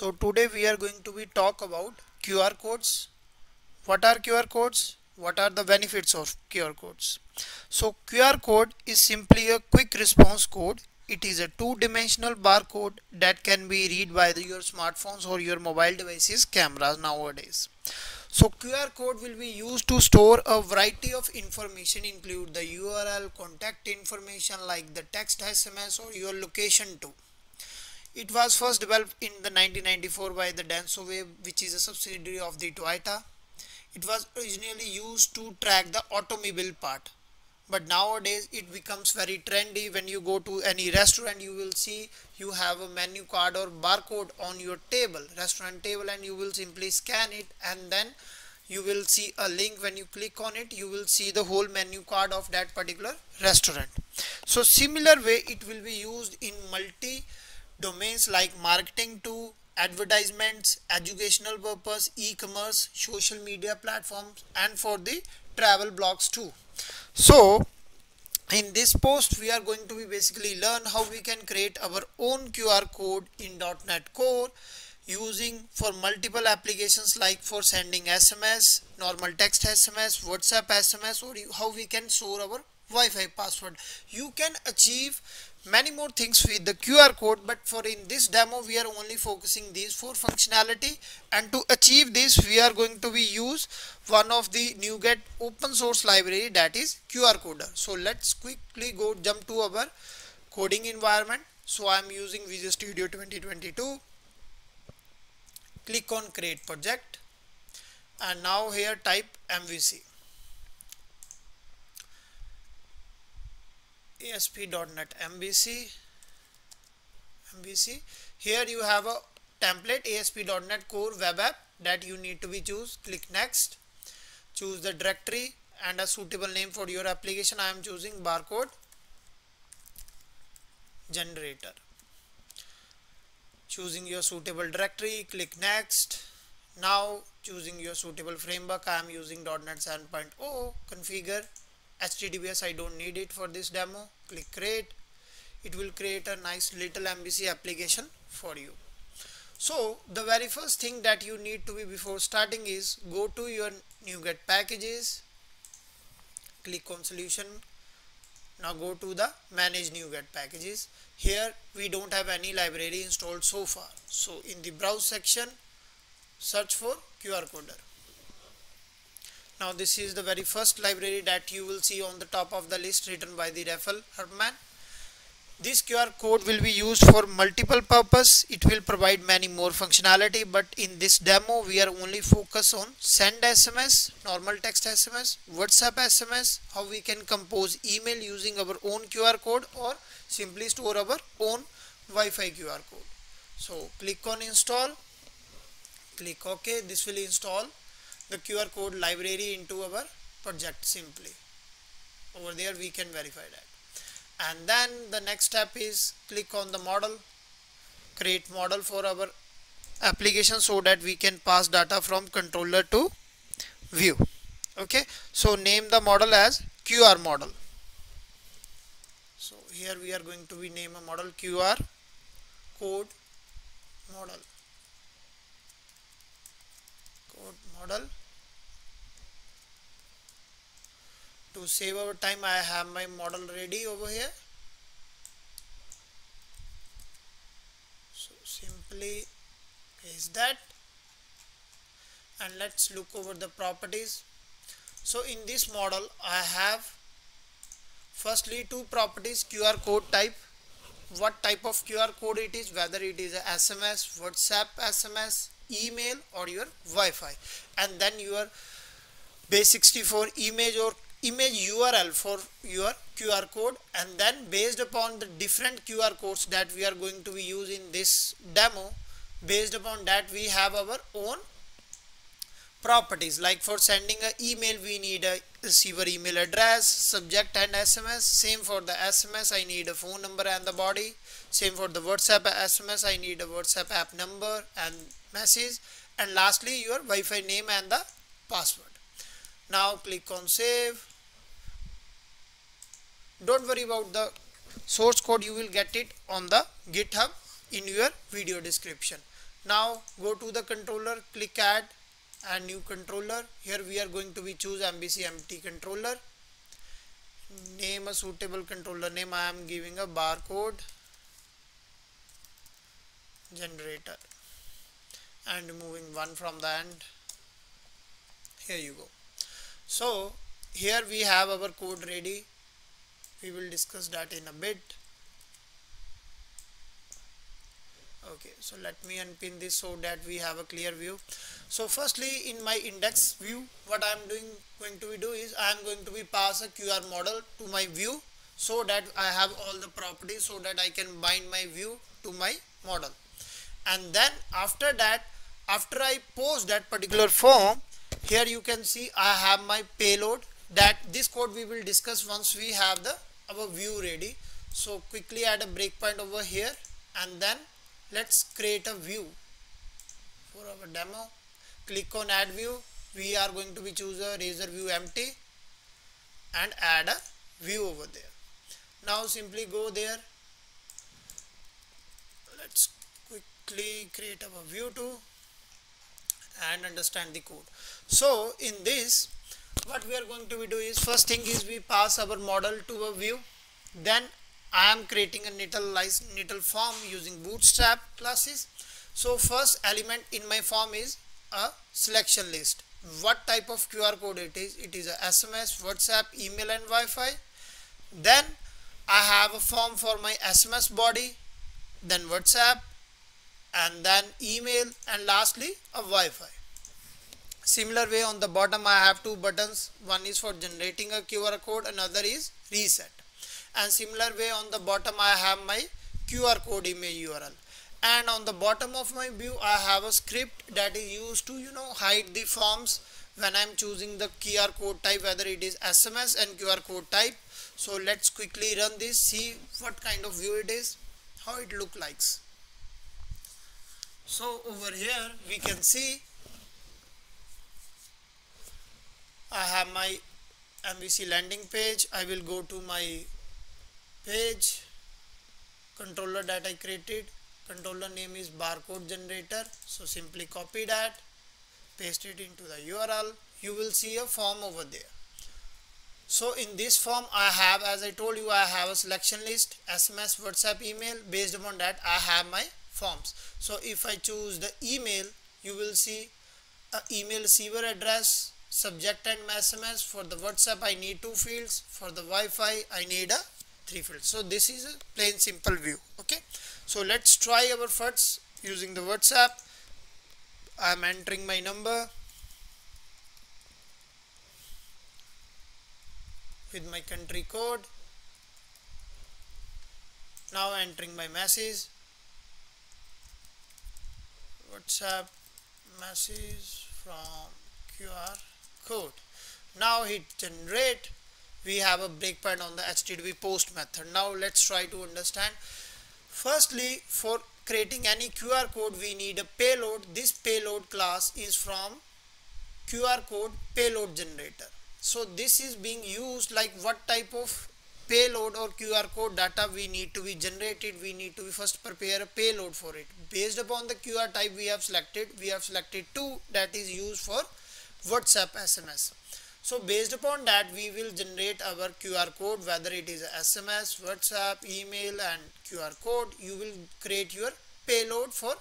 so today we are going to be talk about QR codes. What are QR codes? What are the benefits of QR codes? So QR code is simply a quick response code. It is a two-dimensional barcode that can be read by the, your smartphones or your mobile devices cameras nowadays. So QR code will be used to store a variety of information include the URL, contact information like the text SMS or your location too. It was first developed in the 1994 by the Denso Wave which is a subsidiary of the Toyota. It was originally used to track the automobile part but nowadays it becomes very trendy. When you go to any restaurant you will see you have a menu card or barcode on your table restaurant table and you will simply scan it and then you will see a link. When you click on it you will see the whole menu card of that particular restaurant. So similar way it will be used in multi domains like marketing to advertisements educational purpose e-commerce social media platforms and for the travel blogs too so in this post we are going to be basically learn how we can create our own QR code in .NET Core using for multiple applications like for sending SMS, normal text SMS, WhatsApp SMS or how we can store our Wi-Fi password. You can achieve many more things with the QR code but for in this demo we are only focusing these four functionality. And to achieve this we are going to be use one of the NuGet open source library that is QR coder. So let's quickly go jump to our coding environment. So I'm using Visual Studio 2022 click on create project. And now here type MVC ASP.NET MVC MVC here you have a template ASP.NET Core web app that you need to be choose. Click next. Choose the directory and a suitable name for your application. I am choosing barcode generator. Choosing your suitable directory click next. Now choosing your suitable framework I am using .NET 7.0 configure HTTPS I don't need it for this demo. Click create. It will create a nice little MVC application for you. So the very first thing that you need to be before starting is go to your NuGet packages. Click on solution. Now go to the manage NuGet packages. Here we don't have any library installed so far. So in the browse section search for QR coder now this is the very first library that you will see on the top of the list written by the Raffael Herrmann. This QR code will be used for multiple purpose. It will provide many more functionality but in this demo we are only focus on send SMS, normal text SMS, WhatsApp SMS, how we can compose email using our own QR code or simply store our own Wi-Fi QR code. So click on install, click OK, this will install the QR code library into our project simply. Over there we can verify that. And then the next step is click on the model create model for our application so that we can pass data from controller to view. Okay? So name the model as QR model. So here we are going to be name a model QR code model. Code model to save our time I have my model ready over here. So simply paste that and let's look over the properties. So in this model I have firstly two properties QR code type. What type of QR code it is whether it is a SMS WhatsApp SMS email or your Wi-Fi. And then your base64 image or image URL for your QR code and then based upon the different QR codes that we are going to be using in this demo based upon that we have our own properties. Like for sending an email we need a receiver email address subject and SMS same for the SMS I need a phone number and the body. Same for the WhatsApp SMS I need a WhatsApp app number and message. And lastly your Wi-Fi name and the password. Now click on save don't worry about the source code. You will get it on the github in your video description. Now go to the controller click add and new controller. Here we are going to be choose MVC empty controller. Name a suitable controller. Name I am giving a barcode generator. And removing one from the end. Here you go. So here we have our code ready we will discuss that in a bit. Okay so let me unpin this so that we have a clear view. So firstly in my index view what I am doing going to be do is I am going to be pass a QR model to my view so that I have all the properties so that I can bind my view to my model. And then after that after I post that particular form here you can see I have my payload that this code we will discuss once we have the our view ready. So quickly add a breakpoint over here and then let's create a view for our demo. Click on add view. We are going to be choose a razor view empty and add a view over there. Now simply go there. Let's quickly create our view too and understand the code. So in this what we are going to be doing is first thing is we pass our model to a view. Then I am creating a HTML form using bootstrap classes so first element in my form is a selection list. What type of QR code it is? It is a SMS WhatsApp email and Wi-Fi. Then I have a form for my SMS body then WhatsApp and then email and lastly a Wi-Fi similar way on the bottom I have two buttons. One is for generating a QR code another is reset. And similar way on the bottom I have my QR code image URL and on the bottom of my view I have a script that is used to you know hide the forms when I'm choosing the QR code type whether it is SMS and QR code type. So let's quickly run this see what kind of view it is how it look likes. So over here we can see I have my MVC landing page. I will go to my page. Controller that I created. Controller name is barcode generator. So simply copy that paste it into the URL you will see a form over there. So in this form I have as I told you I have a selection list SMS WhatsApp email. Based upon that I have my forms. So if I choose the email you will see a email receiver address subject and SMS for the WhatsApp I need two fields. For the Wi-Fi I need a three fields. So this is a plain simple view. Okay? So let's try our first using the WhatsApp. I am entering my number with my country code. Now entering my message. WhatsApp message from QR code. Now hit generate. We have a breakpoint on the http post method. Now let's try to understand. Firstly for creating any QR code we need a payload. This payload class is from QR code payload generator. So this is being used like what type of payload or QR code data we need to be generated. We need to first prepare a payload for it. Based upon the QR type we have selected we have selected two that is used for WhatsApp SMS so based upon that we will generate our QR code whether it is SMS, WhatsApp, email and QR code. You will create your payload for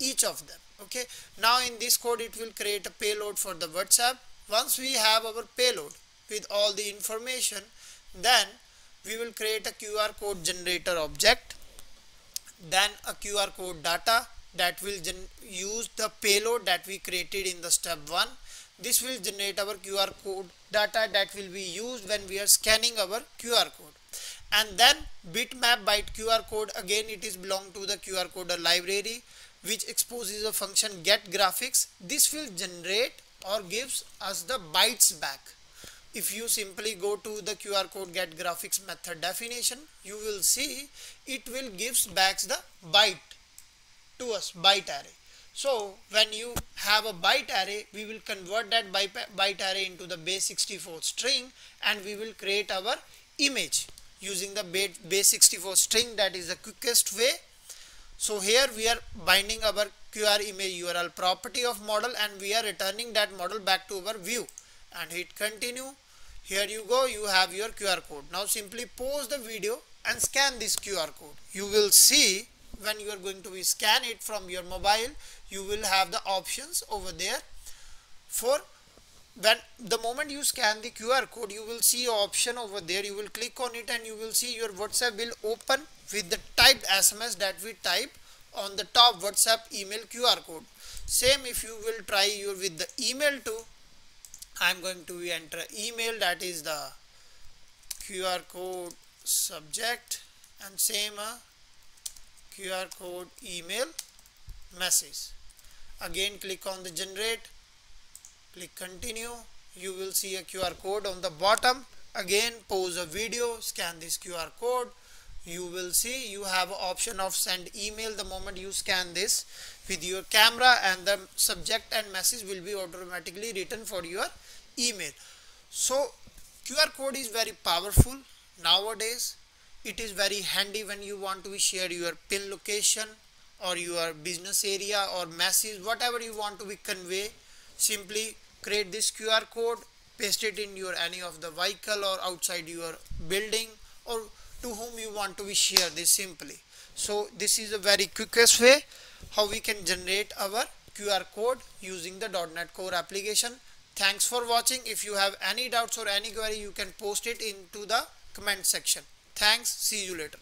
each of them okay? Now in this code it will create a payload for the WhatsApp. Once we have our payload with all the information then we will create a QR code generator object then a QR code data that will use the payload that we created in the step 1 this will generate our QR code data that will be used when we are scanning our QR code. And then bitmap byte QR code again it is belong to the QR code library which exposes a function get graphics. This will generate or gives us the bytes back. If you simply go to the QR code get graphics method definition you will see it will gives back the byte to us byte array so when you have a byte array, we will convert that byte array into the base 64 string and we will create our image using the base 64 string. That is the quickest way. So here we are binding our QR image URL property of model and we are returning that model back to our view. And hit continue. Here you go. You have your QR code. Now simply pause the video and scan this QR code. You will see when you are going to scan it from your mobile you will have the options over there. For when the moment you scan the QR code you will see option over there. You will click on it and you will see your WhatsApp will open with the typed SMS that we type on the top WhatsApp email QR code. Same if you will try your with the email too I'm going to enter email that is the QR code subject and same uh, QR code email message. Again click on the generate. Click continue. You will see a QR code on the bottom. Again pause a video scan this QR code. You will see you have option of send email the moment you scan this with your camera and the subject and message will be automatically written for your email. So QR code is very powerful nowadays it is very handy when you want to be share your pin location or your business area or message whatever you want to be convey. Simply create this QR code paste it in your any of the vehicle or outside your building or to whom you want to be share this simply. So this is a very quickest way how we can generate our QR code using the .NET Core application. Thanks for watching. If you have any doubts or any query you can post it into the comment section thanks. See you later